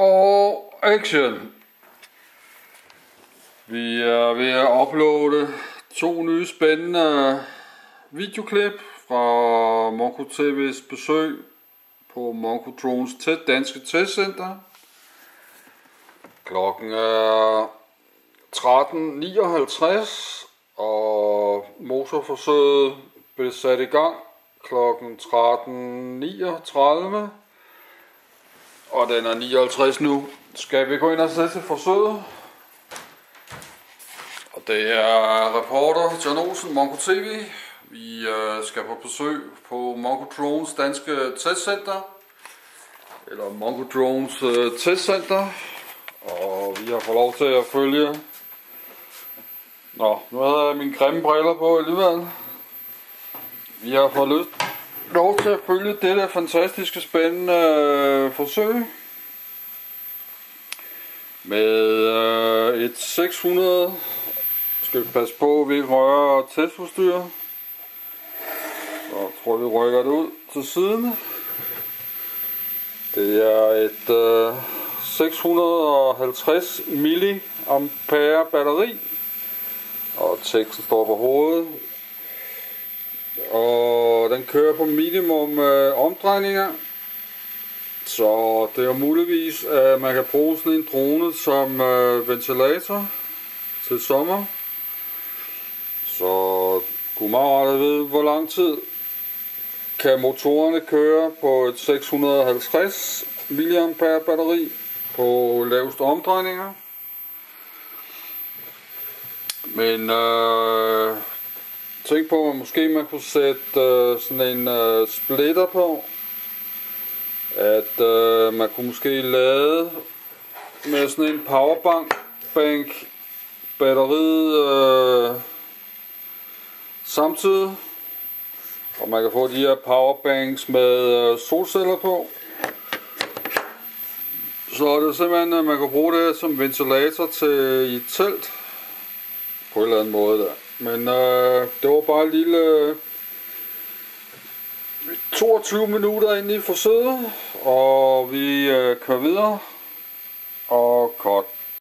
Og action. Vi er ved at uploade to nye spændende videoklip fra Monko TV's besøg på Monko Drones tæt danske testcenter. Klokken er 13.59 og motorforsøget blev sat i gang klokken 13.39 og den er 59 nu. Skal vi gå ind og sætte forsøget? Og det er reporter John Olsen, Monko TV. Vi øh, skal på besøg på Monko Drones danske testcenter. Eller Monko Drones øh, testcenter. Og vi har fået lov til at følge... Nå, nu havde jeg mine grimme briller på alligevel. Vi har fået lyst lov til at følge dette fantastiske, spændende øh, forsøg med øh, et 600 skal vi passe på, at vi ikke rører testudstyr. Så tror vi rykker det ud til siden. Det er et øh, 650 mA batteri. Og teksten står på hovedet. Og den kører på minimum øh, omdrejninger. Så det er muligvis, at man kan bruge sådan en drone som øh, ventilator til sommer. Så kunne meget rart hvor lang tid kan motorerne køre på et 650 mAh batteri på laveste omdrejninger. Men øh, tænk på, at måske man kunne sætte øh, sådan en øh, splitter på. At øh, man kunne måske lade med sådan en powerbank bank batteriet øh, samtidig. Og man kan få de her powerbanks med øh, solceller på. Så er det simpelthen, at man kan bruge det som ventilator til i et telt. På en eller anden måde der. Men øh, det var bare en lille... Øh, 22 minutter inde i forsøget, og vi øh, kører videre. Og kort.